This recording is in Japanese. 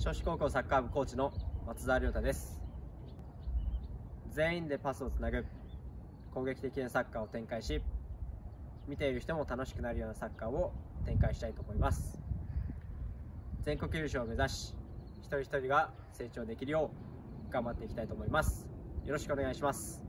少子高校サッカー部コーチの松澤亮太です。全員でパスをつなぐ。攻撃的なサッカーを展開し見ている人も楽しくなるようなサッカーを展開したいと思います。全国優勝を目指し一人一人が成長できるよう頑張っていきたいと思います。よろしくお願いします。